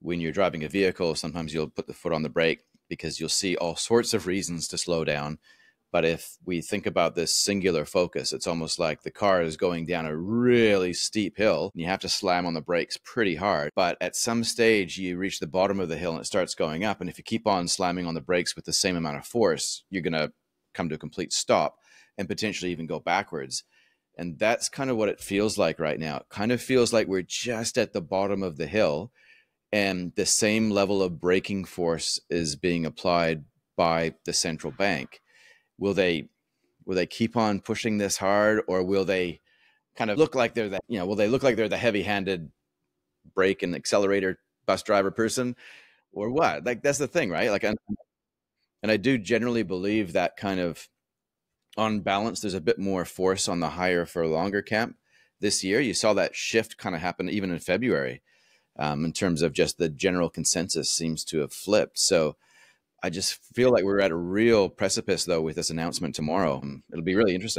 when you're driving a vehicle, sometimes you'll put the foot on the brake because you'll see all sorts of reasons to slow down. But if we think about this singular focus, it's almost like the car is going down a really steep hill and you have to slam on the brakes pretty hard. But at some stage, you reach the bottom of the hill and it starts going up. And if you keep on slamming on the brakes with the same amount of force, you're going to come to a complete stop and potentially even go backwards. And that's kind of what it feels like right now. It kind of feels like we're just at the bottom of the hill and the same level of braking force is being applied by the central bank. Will they will they keep on pushing this hard or will they kind of look like they're that you know will they look like they're the heavy-handed brake and accelerator bus driver person or what? Like that's the thing right? Like and i do generally believe that kind of on balance there's a bit more force on the higher for longer camp this year. You saw that shift kind of happen even in february um, in terms of just the general consensus seems to have flipped so I just feel like we're at a real precipice, though, with this announcement tomorrow. It'll be really interesting.